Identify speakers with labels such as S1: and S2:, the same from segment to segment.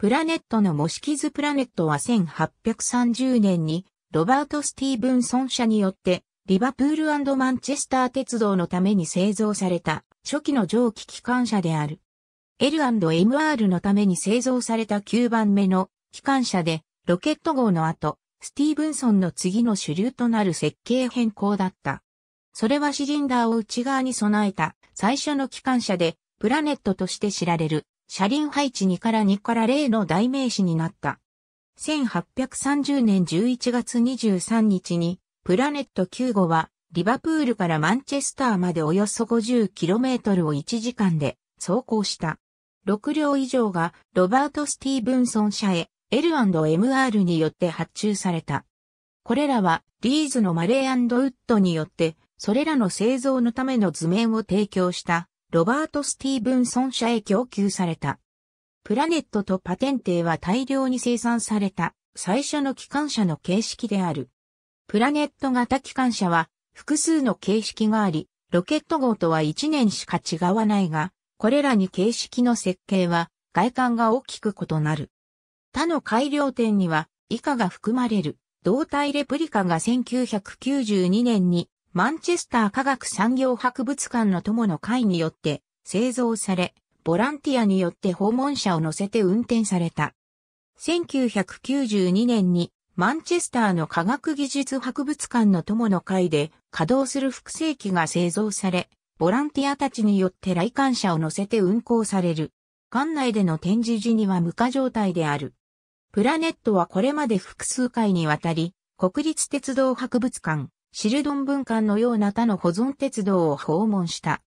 S1: プラネットの模式図プラネットは1830年にロバート・スティーブンソン社によってリバプールマンチェスター鉄道のために製造された初期の蒸気機関車である。L&MR のために製造された9番目の機関車でロケット号の後、スティーブンソンの次の主流となる設計変更だった。それはシリンダーを内側に備えた最初の機関車でプラネットとして知られる車輪配置2から2から0の代名詞になった。1830年11月23日にプラネット9号はリバプールからマンチェスターまでおよそ 50km を1時間で走行した。6両以上がロバート・スティーブンソン社へ L&MR によって発注された。これらはリーズのマレーウッドによってそれらの製造のための図面を提供したロバート・スティーブンソン社へ供給された。プラネットとパテンテーは大量に生産された最初の機関車の形式である。プラネット型機関車は複数の形式があり、ロケット号とは1年しか違わないが、これらに形式の設計は外観が大きく異なる。他の改良点には以下が含まれる。胴体レプリカが1992年にマンチェスター科学産業博物館の友の会によって製造され、ボランティアによって訪問者を乗せて運転された。1992年にマンチェスターの科学技術博物館の友の会で稼働する複製機が製造され、ボランティアたちによって来館者を乗せて運行される。館内での展示時には無化状態である。プラネットはこれまで複数回にわたり、国立鉄道博物館、シルドン文館のような他の保存鉄道を訪問した。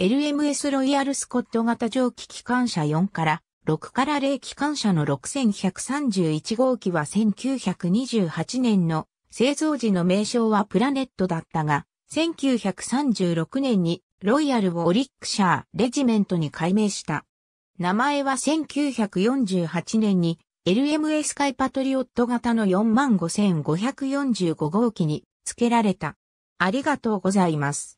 S1: LMS ロイヤルスコット型蒸気機関車4から6から0機関車の6131号機は1928年の製造時の名称はプラネットだったが、1936年にロイヤルをオリックシャーレジメントに改名した。名前は1948年に LMS カイパトリオット型の45545号機に付けられた。ありがとうございます。